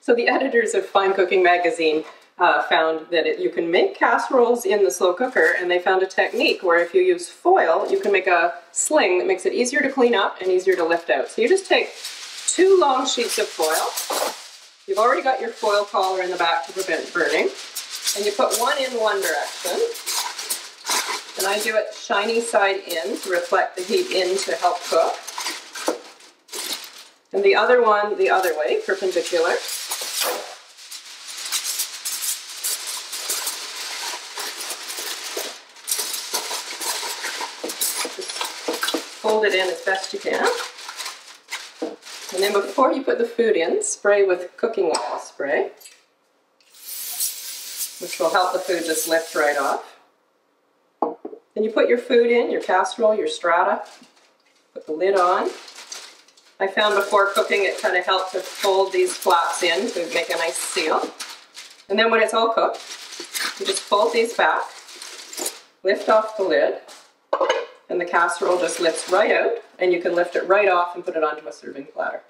So the editors of Fine Cooking Magazine uh, found that it, you can make casseroles in the slow cooker and they found a technique where if you use foil, you can make a sling that makes it easier to clean up and easier to lift out. So you just take two long sheets of foil. You've already got your foil collar in the back to prevent burning. And you put one in one direction. And I do it shiny side in to reflect the heat in to help cook. And the other one the other way, perpendicular. Fold it in as best you can. And then before you put the food in, spray with cooking oil spray, which will help the food just lift right off. Then you put your food in, your casserole, your strata, put the lid on. I found before cooking it kind of helped to fold these flaps in to make a nice seal. And then when it's all cooked, you just fold these back, lift off the lid, and the casserole just lifts right out and you can lift it right off and put it onto a serving platter.